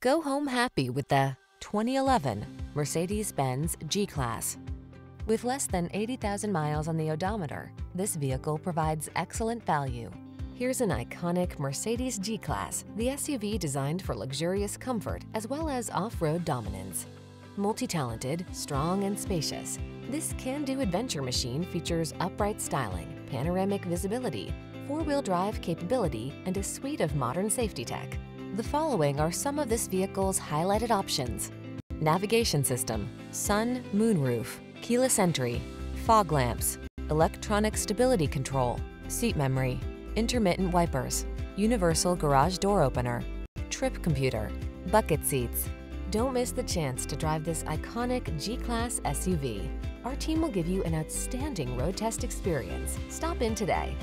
Go home happy with the 2011 Mercedes-Benz G-Class. With less than 80,000 miles on the odometer, this vehicle provides excellent value. Here's an iconic Mercedes G-Class, the SUV designed for luxurious comfort as well as off-road dominance. Multi-talented, strong, and spacious, this can-do adventure machine features upright styling, panoramic visibility, four-wheel drive capability, and a suite of modern safety tech. The following are some of this vehicle's highlighted options. Navigation system, sun, moonroof, keyless entry, fog lamps, electronic stability control, seat memory, intermittent wipers, universal garage door opener, trip computer, bucket seats. Don't miss the chance to drive this iconic G-Class SUV. Our team will give you an outstanding road test experience. Stop in today.